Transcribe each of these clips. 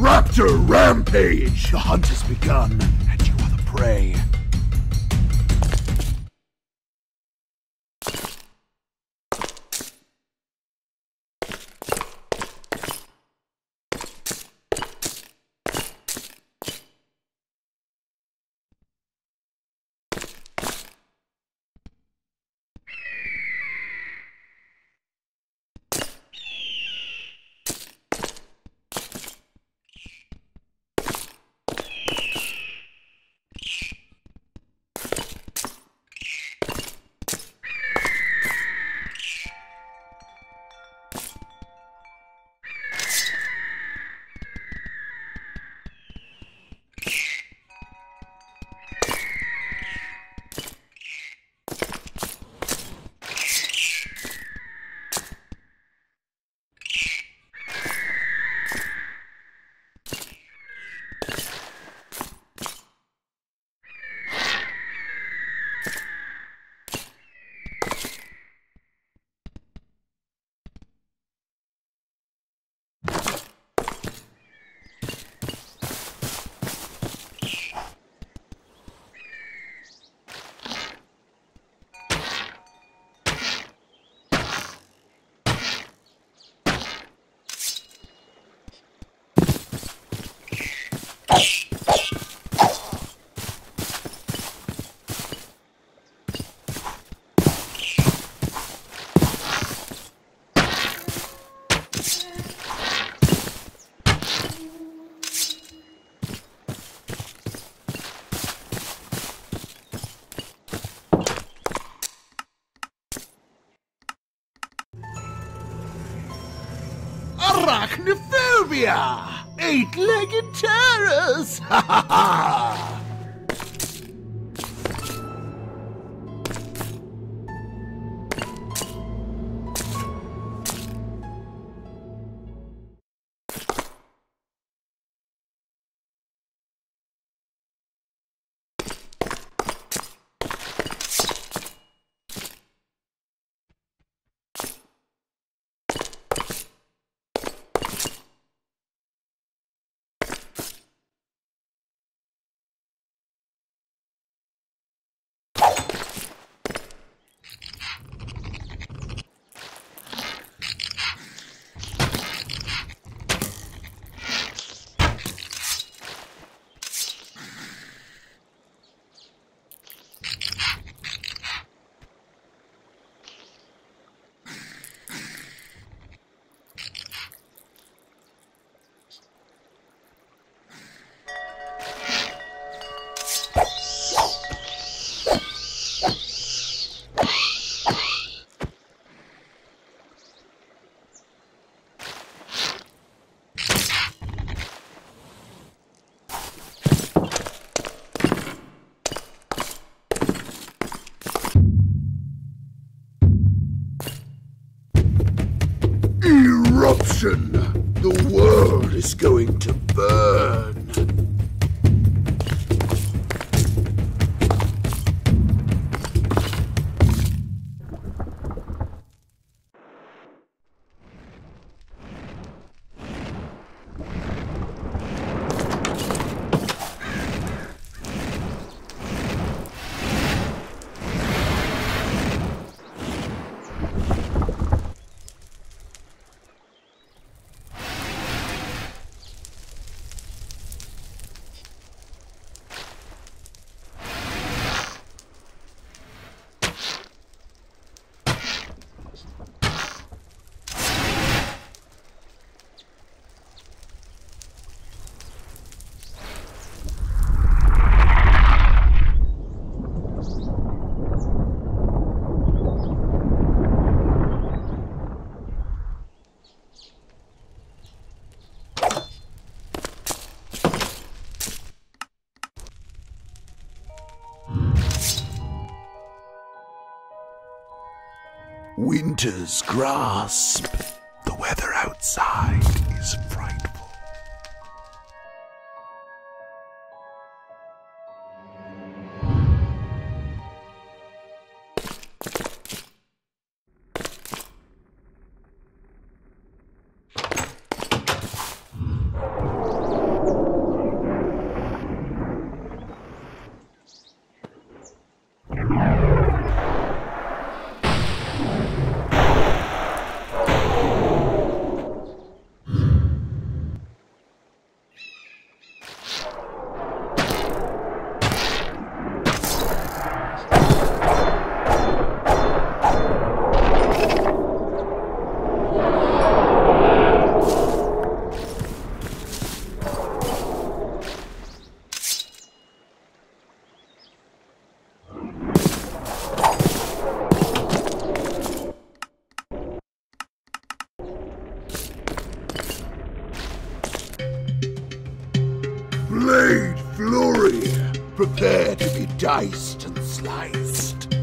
Raptor Rampage! The hunt has begun, and you are the prey. Arachnophobia! Eight-legged terrors! Ha ha ha! Eruption! The world is going to burn! Winter's grasp. The weather outside Blade Flurry! Prepare to be diced and sliced.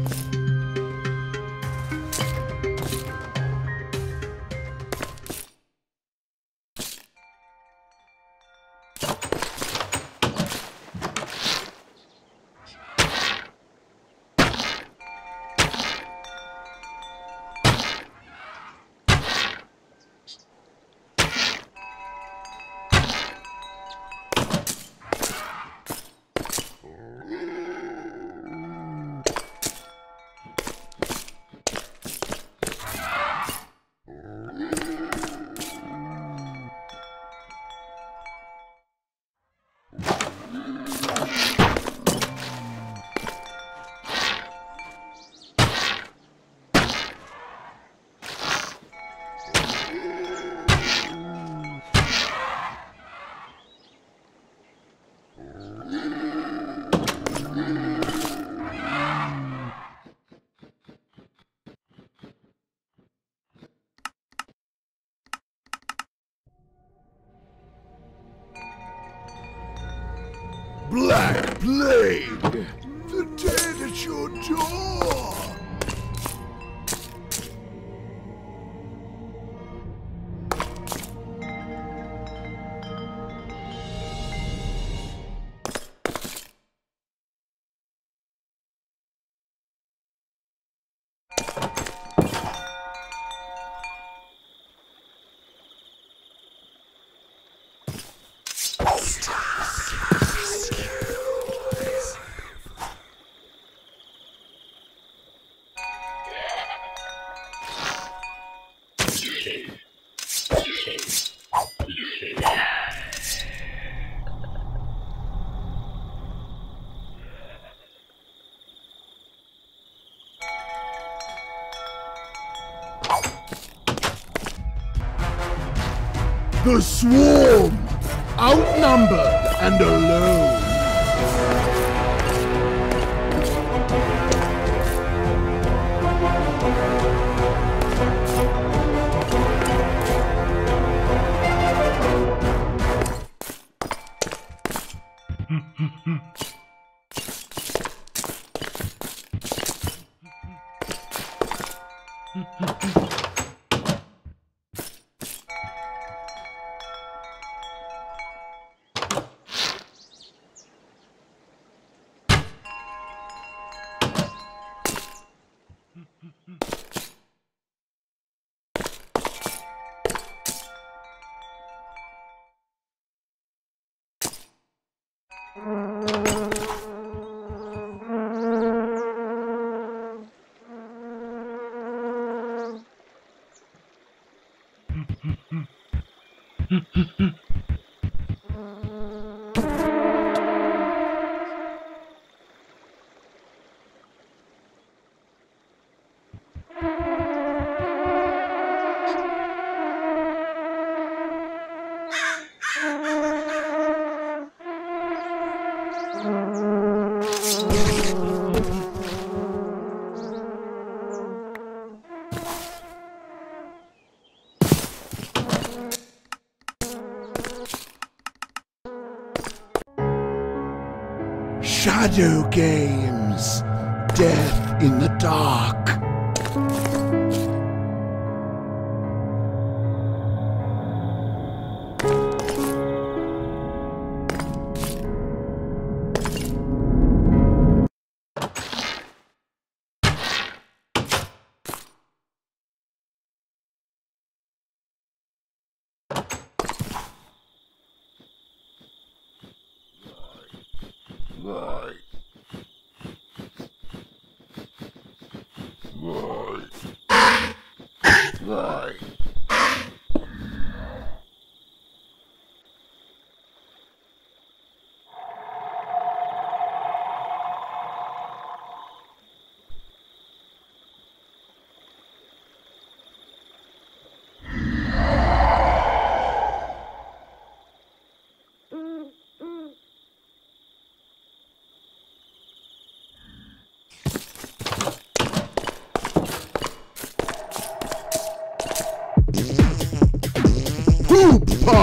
Black Plague! The dead at your door! Swarm! Outnumbered and alone! Shadow Games. Death in the Dark.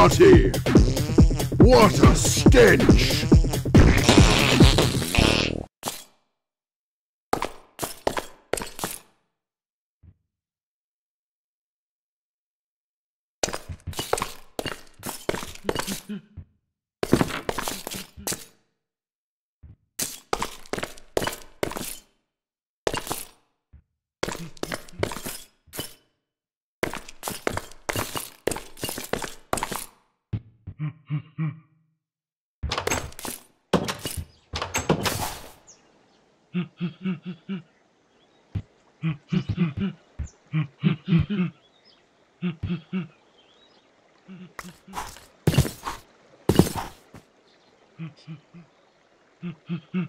Party! What a stench! Mm-hmm.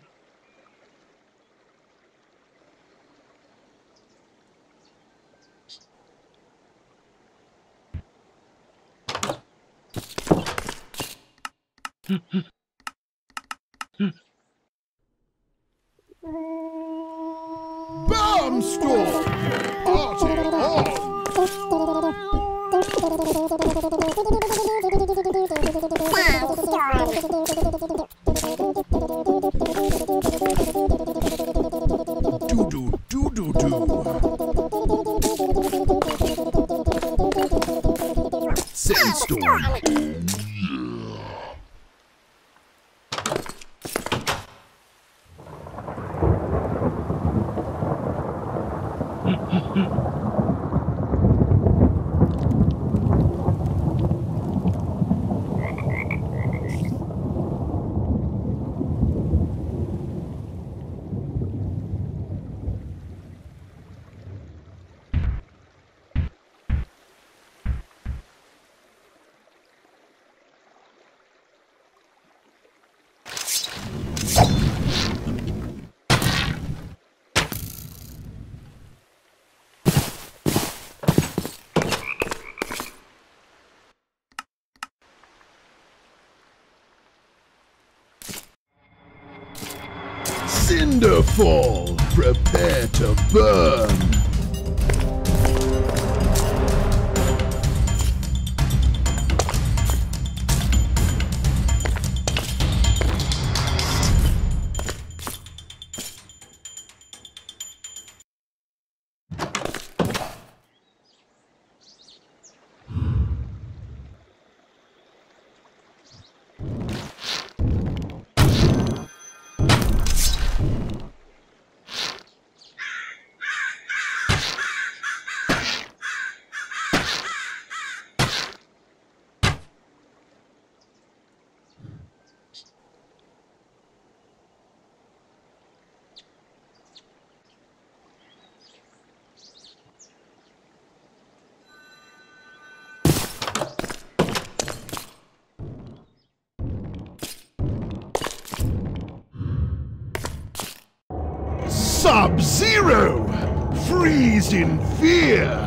Cinderfall, prepare to burn. Sub-Zero! Freeze in fear!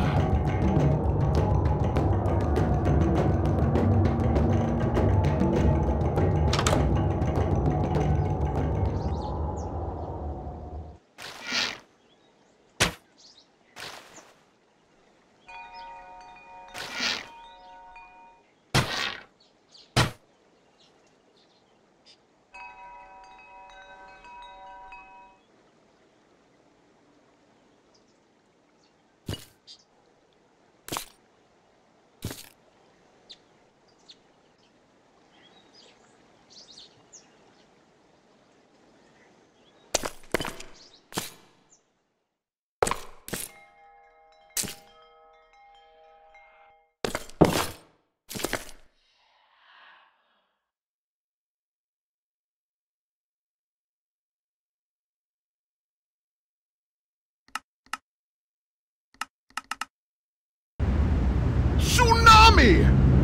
Tsunami!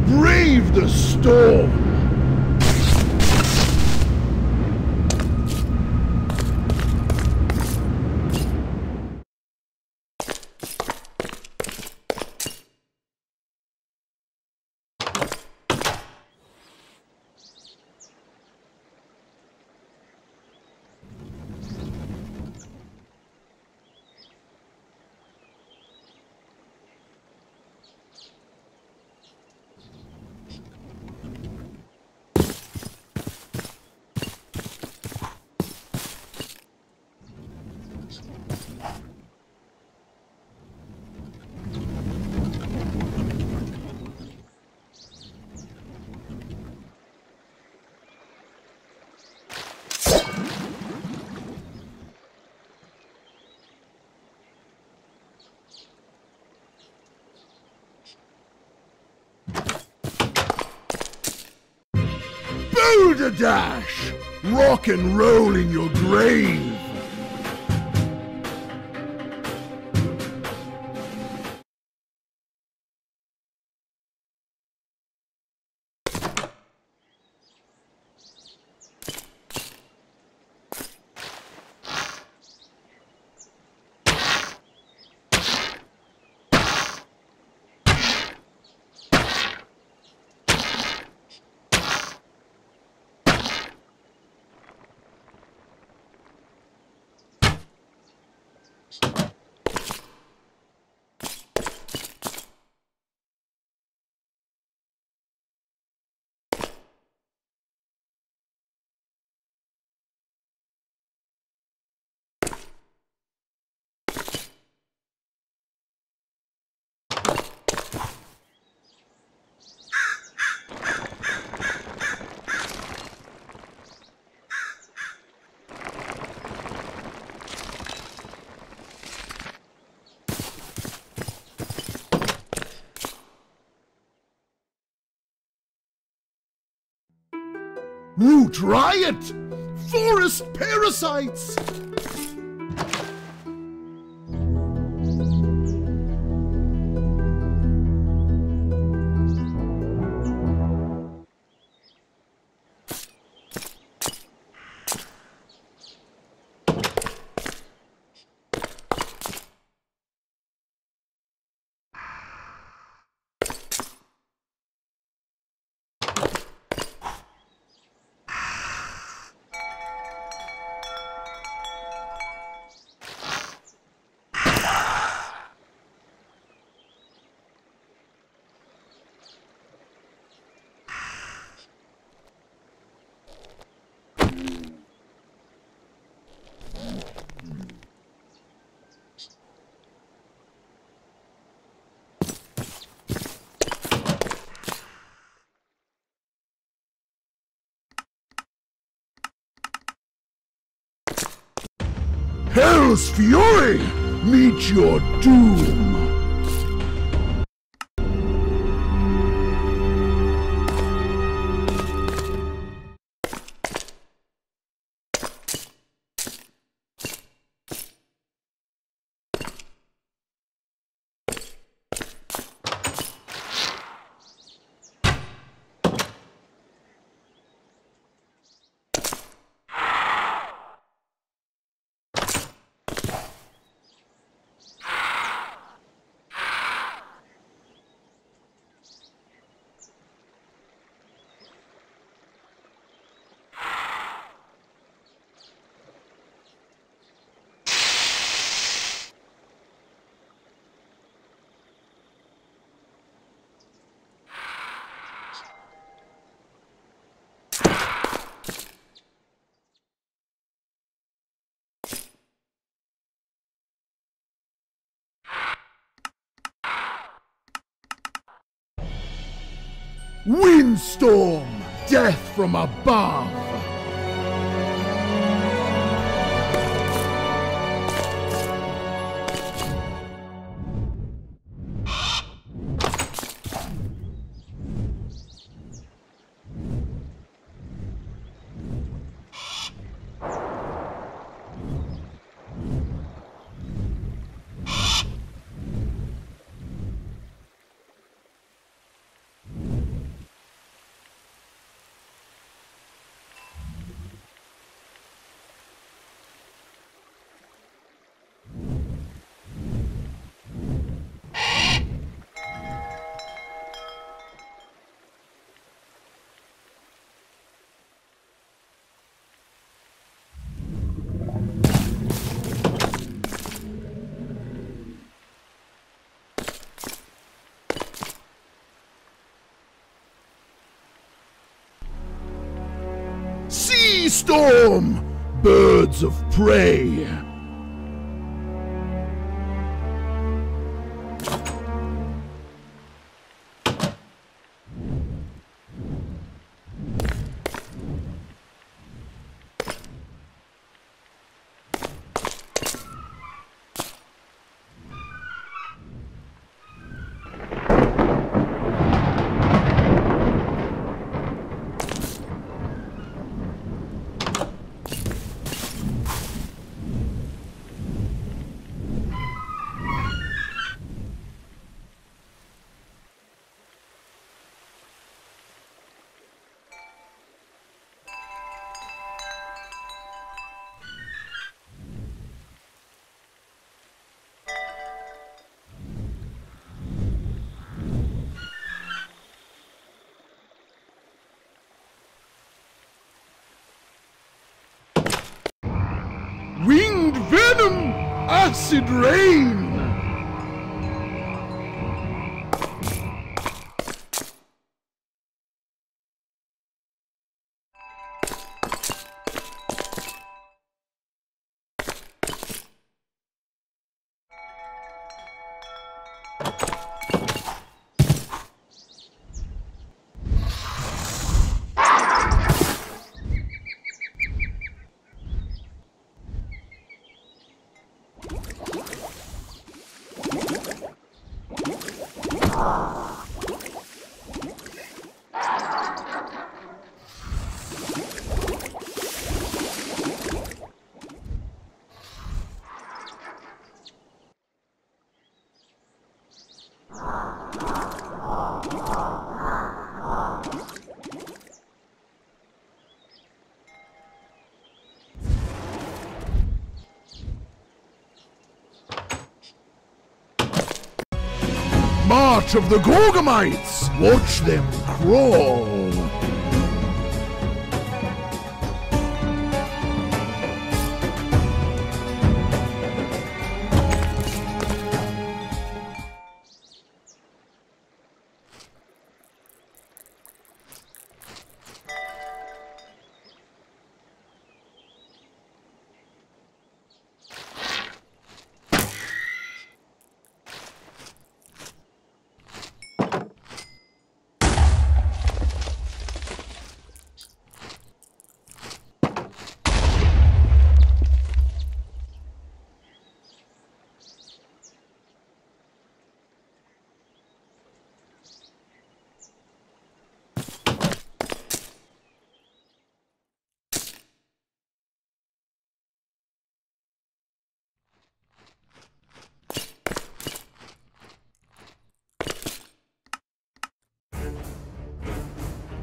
Brave the storm! Dash! Rock and roll in your grave! Root riot! Forest parasites! Hell's Fury! Meet your doom! Windstorm! Death from above! Storm! Birds of prey! Acid rain! March of the Gorgomites! Watch them crawl!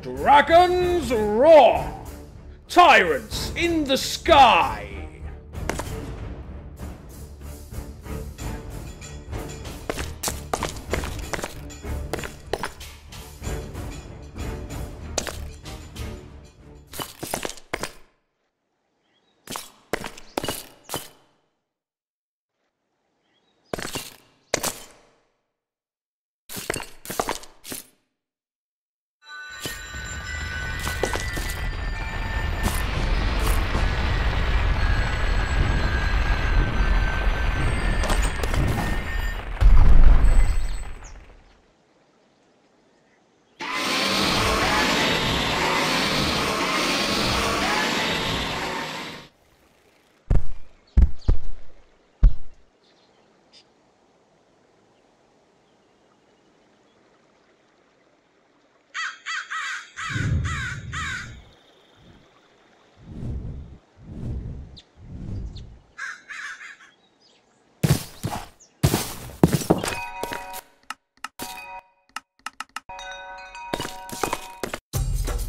Dragons roar! Tyrants in the sky!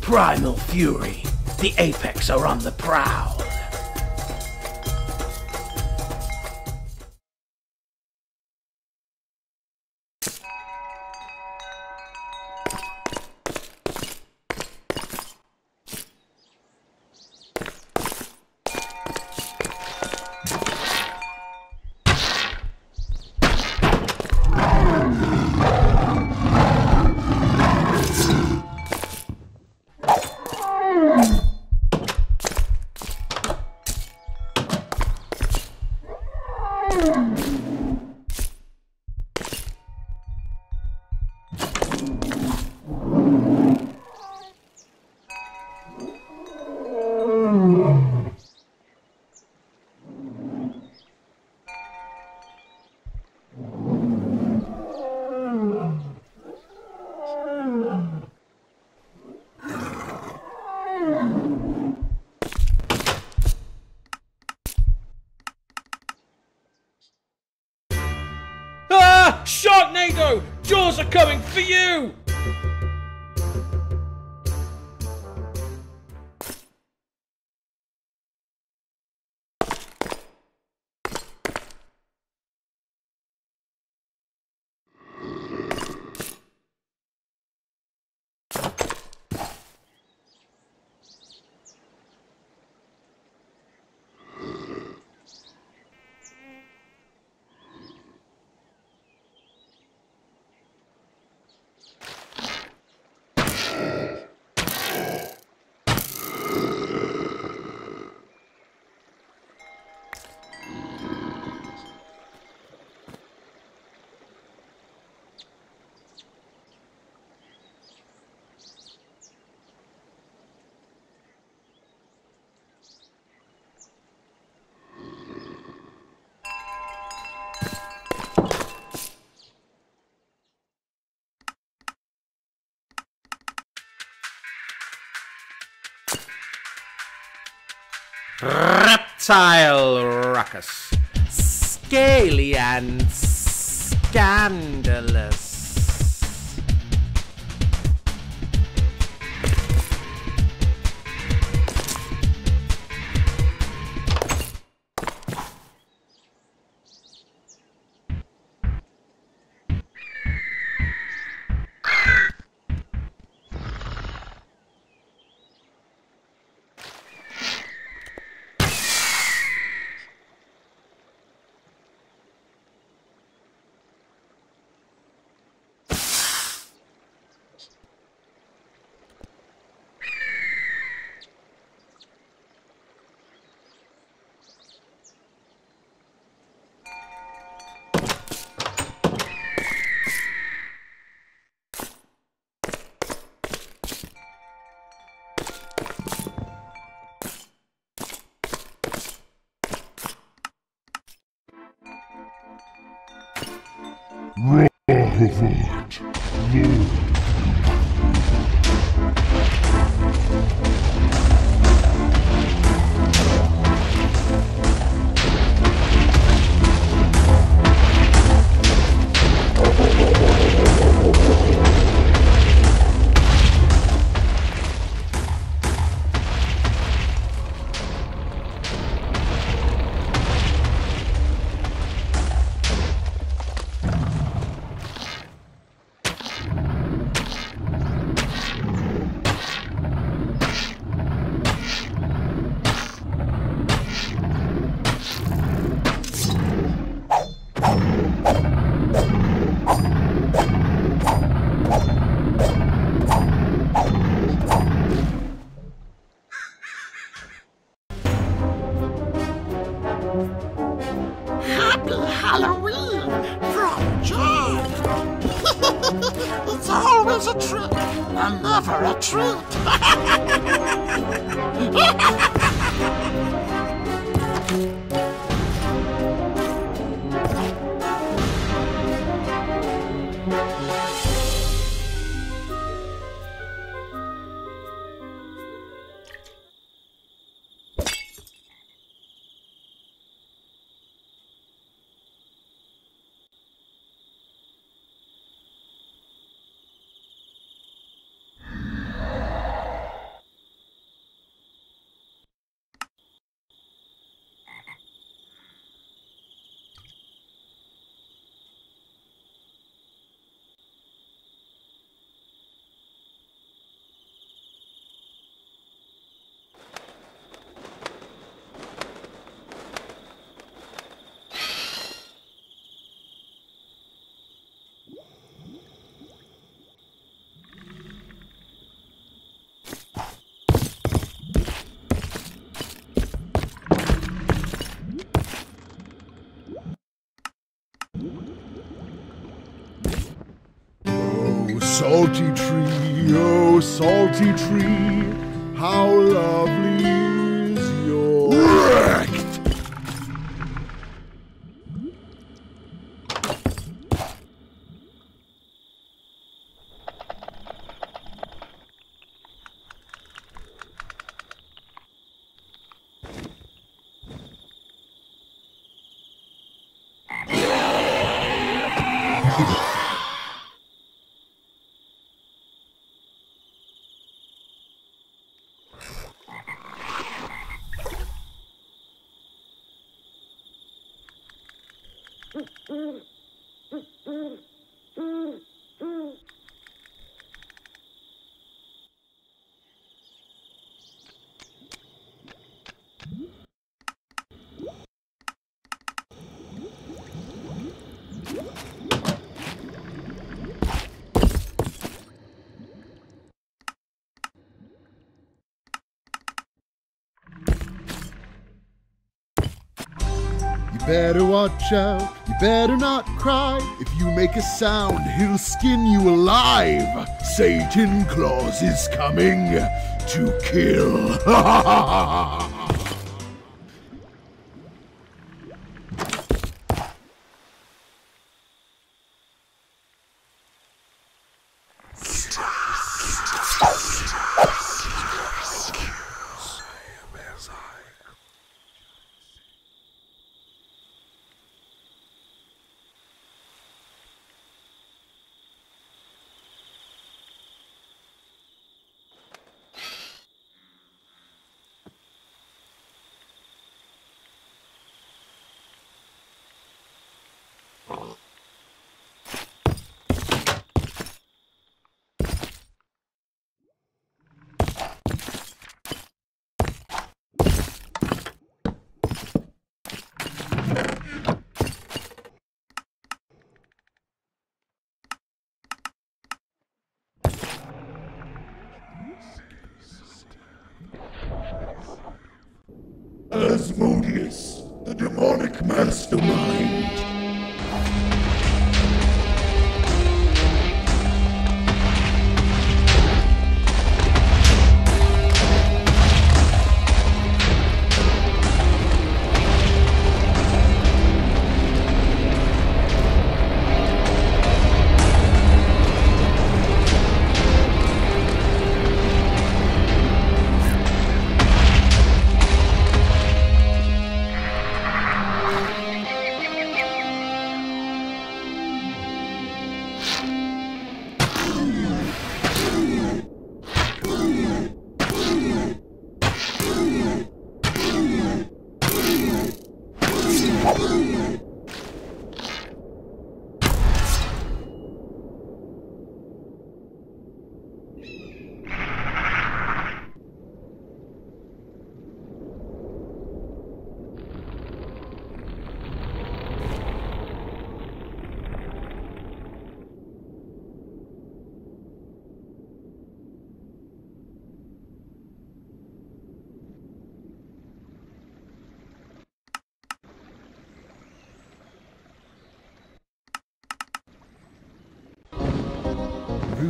Primal Fury. The Apex are on the prowl. Are coming for you! Reptile ruckus, scaly and scandalous. Rahovart, salty tree, oh, salty tree, how lovely is your. Wrecked! You better watch out, you better not cry. If you make a sound, he'll skin you alive. Satan Claws is coming to kill. The demonic mastermind.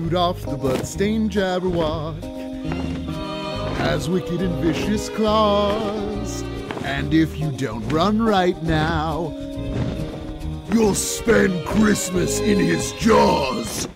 Rudolph the bloodstained Jabberwock has wicked and vicious claws. And if you don't run right now, you'll spend Christmas in his jaws.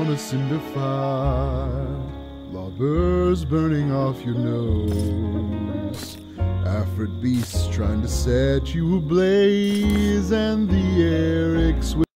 On a cinder fire, lobber's burning off your nose. Afrit beasts trying to set you ablaze, and the exhales.